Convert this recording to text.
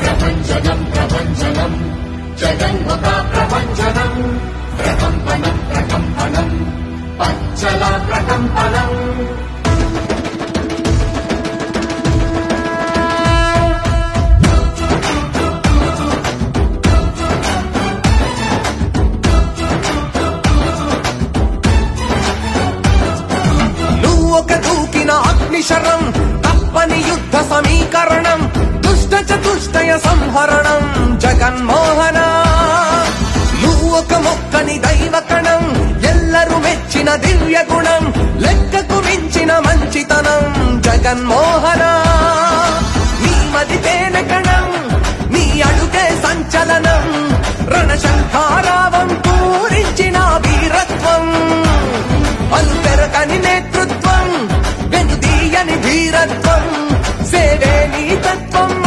प्रपञ्चनम् प्रपञ्चनम् चदन्वका प्रपञ्चनम् प्रकम्पनम् प्रकम्पनम् पञ्चला प्रकम्पनम् ఒక దూకిన అగ్నిశరం తప్పని యుద్ధ సమీకరణం దుష్ట చతుష్టయ సంహరణం జగన్మోహన. నువ్వు ఒక మొక్కని దైవ కణం ఎల్లరూ మెచ్చిన దివ్య గుణం లెక్కకు మించిన మంచితనం జగన్మోహన. నీ మది తేనె కణం నీ అడుగే సంచలనం రణశంఖారావం పూరించిన వీరత్వం. అలు வீரத்வம் சேவே நீ தத்துவம்